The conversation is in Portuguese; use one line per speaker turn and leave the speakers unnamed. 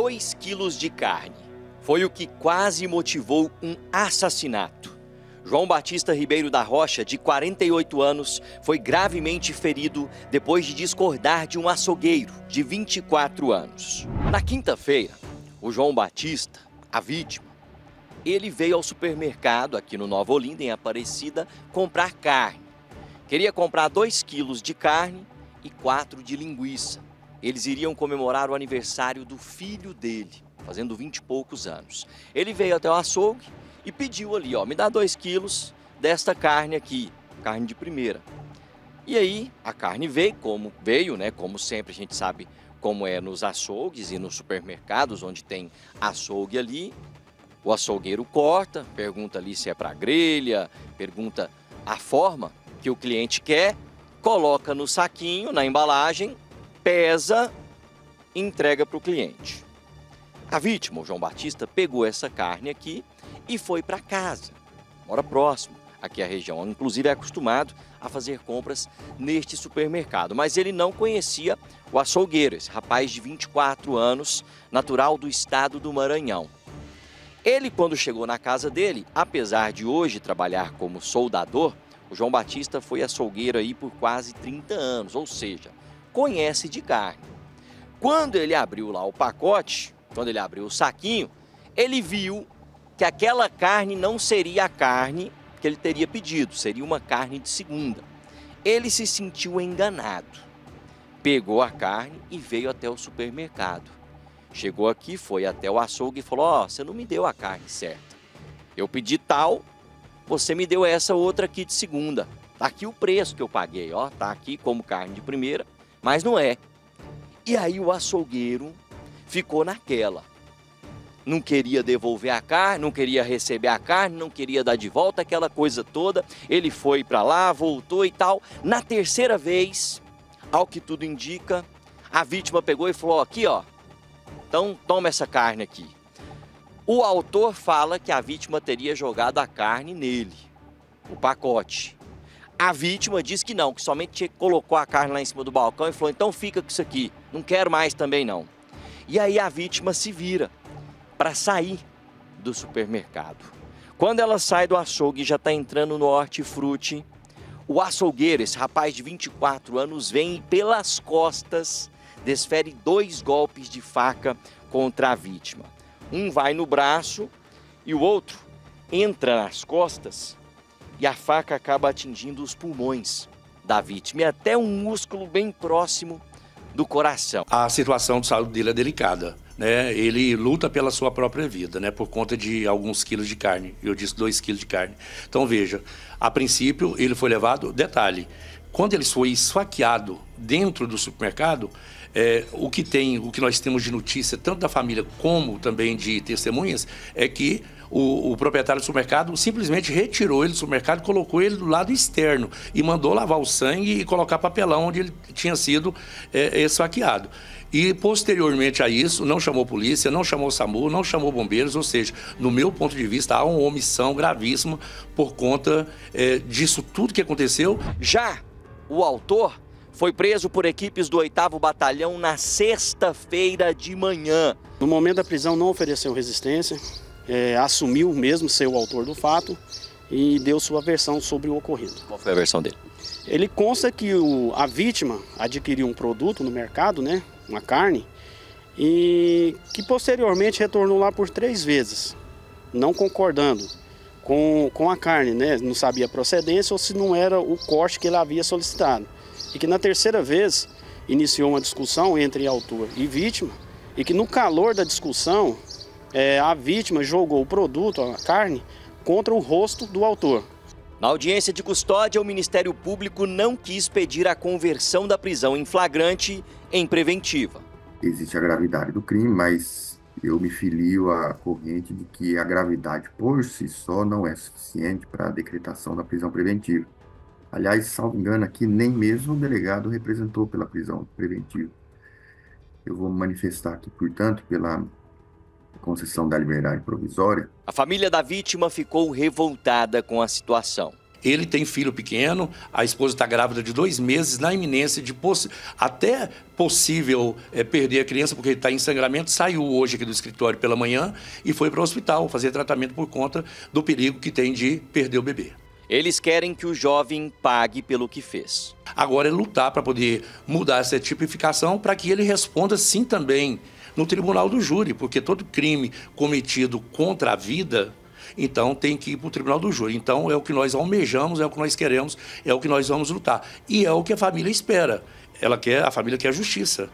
2 quilos de carne. Foi o que quase motivou um assassinato. João Batista Ribeiro da Rocha, de 48 anos, foi gravemente ferido depois de discordar de um açougueiro de 24 anos. Na quinta-feira, o João Batista, a vítima, ele veio ao supermercado aqui no Nova Olinda, em Aparecida, comprar carne. Queria comprar 2 quilos de carne e 4 de linguiça. Eles iriam comemorar o aniversário do filho dele, fazendo 20 e poucos anos. Ele veio até o açougue e pediu ali, ó, me dá 2 quilos desta carne aqui, carne de primeira. E aí a carne veio como veio, né? Como sempre a gente sabe como é nos açougues e nos supermercados onde tem açougue ali. O açougueiro corta, pergunta ali se é para grelha, pergunta a forma que o cliente quer, coloca no saquinho, na embalagem, pesa e entrega para o cliente. A vítima, o João Batista, pegou essa carne aqui e foi para casa. Mora próximo aqui a região, inclusive é acostumado a fazer compras neste supermercado, mas ele não conhecia o açougueiro, esse rapaz de 24 anos, natural do estado do Maranhão. Ele, quando chegou na casa dele, apesar de hoje trabalhar como soldador, o João Batista foi açougueiro aí por quase 30 anos, ou seja, conhece de carne. Quando ele abriu lá o pacote, quando ele abriu o saquinho, ele viu que aquela carne não seria a carne que ele teria pedido, seria uma carne de segunda. Ele se sentiu enganado. Pegou a carne e veio até o supermercado. Chegou aqui, foi até o açougue e falou: Ó, oh, você não me deu a carne certa. Eu pedi tal, você me deu essa outra aqui de segunda. Tá aqui o preço que eu paguei, ó, tá aqui como carne de primeira, mas não é. E aí o açougueiro ficou naquela. Não queria devolver a carne, não queria receber a carne, não queria dar de volta aquela coisa toda. Ele foi para lá, voltou e tal. Na terceira vez, ao que tudo indica, a vítima pegou e falou: aqui, ó, então, toma essa carne aqui. O autor fala que a vítima teria jogado a carne nele, o pacote. A vítima diz que não, que somente colocou a carne lá em cima do balcão e falou: então fica com isso aqui, não quero mais também não. E aí a vítima se vira para sair do supermercado. Quando ela sai do açougue e já está entrando no hortifruti, o açougueiro, esse rapaz de 24 anos, vem pelas costas desfere dois golpes de faca contra a vítima. Um vai no braço e o outro entra nas costas e a faca acaba atingindo os pulmões da vítima e até um músculo bem próximo do coração.
A situação de saúde dele é delicada. Né? Ele luta pela sua própria vida, né? por conta de alguns quilos de carne. Eu disse dois quilos de carne. Então veja, a princípio ele foi levado. Detalhe: quando ele foi esfaqueado dentro do supermercado, é, o que tem, o que nós temos de notícia, tanto da família como também de testemunhas, é que o, o, proprietário do supermercado simplesmente retirou ele do supermercado, colocou ele do lado externo e mandou lavar o sangue e colocar papelão onde ele tinha sido é, esfaqueado. E posteriormente a isso, não chamou polícia, não chamou SAMU, não chamou bombeiros, ou seja, no meu ponto de vista, há uma omissão gravíssima por conta é, disso tudo que aconteceu.
Já o autor foi preso por equipes do 8 Batalhão na sexta-feira de manhã.
No momento da prisão não ofereceu resistência, é, assumiu mesmo ser o autor do fato e deu sua versão sobre o ocorrido.
Qual foi a versão dele?
Ele consta que o, a vítima adquiriu um produto no mercado, né, uma carne, e que posteriormente retornou lá por três vezes, não concordando com, com a carne, né, não sabia a procedência ou se não era o corte que ele havia solicitado e que na terceira vez iniciou uma discussão entre autor e vítima e que no calor da discussão é, a vítima jogou o produto, a carne, contra o rosto do autor.
Na audiência de custódia, o Ministério Público não quis pedir a conversão da prisão em flagrante em preventiva.
Existe a gravidade do crime, mas eu me filio à corrente de que a gravidade por si só não é suficiente para a decretação da prisão preventiva. Aliás, salvo engano, aqui nem mesmo o delegado representou pela prisão preventiva. Eu vou manifestar aqui, portanto, pela concessão da liberdade provisória.
A família da vítima ficou revoltada com a situação.
Ele tem filho pequeno, a esposa está grávida de dois meses, na iminência de poss até possível é, perder a criança, porque ele está em sangramento. Saiu hoje aqui do escritório pela manhã e foi para o hospital fazer tratamento por conta do perigo que tem de perder o bebê.
Eles querem que o jovem pague pelo que fez.
Agora é lutar para poder mudar essa tipificação para que ele responda sim também no tribunal do júri, porque todo crime cometido contra a vida então tem que ir para o tribunal do júri. Então é o que nós almejamos, é o que nós queremos, é o que nós vamos lutar. E é o que a família espera. Ela quer, a família quer justiça.